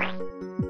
あ!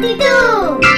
Scooby-Doo!